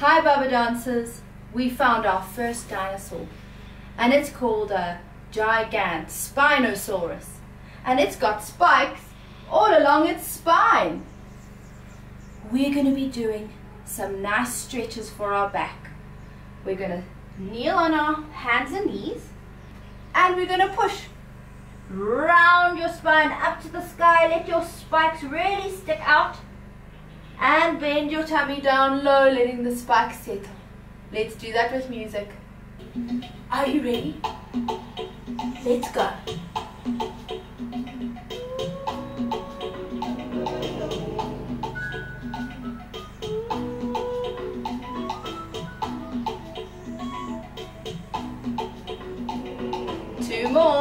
Hi Baba Dancers, we found our first dinosaur and it's called a Gigantspinosaurus and it's got spikes all along its spine. We're going to be doing some nice stretches for our back. We're going to kneel on our hands and knees and we're going to push round your spine up to the sky. Let your spikes really stick out and bend your tummy down low, letting the spike settle. Let's do that with music. Are you ready? Let's go. Two more.